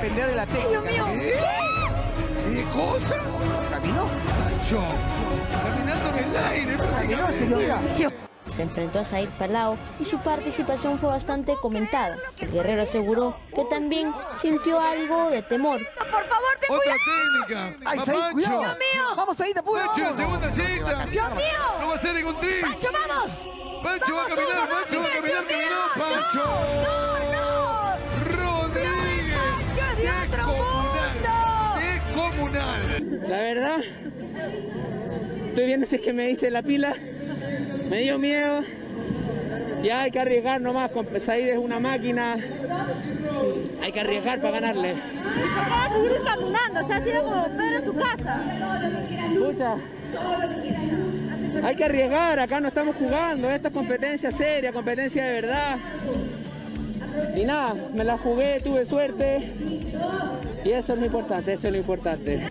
depender de la técnica. Dios mío. ¿Qué? ¿Qué cosa? ¿Caminó? Pancho, caminando en el aire. ¿Caminó, señora? Se enfrentó a Said Palau y su participación fue bastante comentada. El guerrero aseguró que también sintió algo de temor. Por favor, ten Otra cuidado. técnica. ¡Ay, Va Said, Pancho. cuidado! Dios mío. ¡Vamos, Said, apura! Pancho, la segunda cita. Dios mío. No va a ser ningún tris. Pancho, vamos. Pancho va a caminar, Pancho va a caminar, caminó, Pancho. La verdad, estoy viendo si es que me hice la pila. Me dio miedo. Ya hay que arriesgar nomás. con- Said es una máquina. Hay que arriesgar para ganarle. Seguir caminando, se ha sido como Pedro en su casa. Escucha. Hay que arriesgar, acá no estamos jugando, esta es competencia seria, competencia de verdad. Y nada, me la jugué, tuve suerte. Y eso es lo importante, eso es lo importante.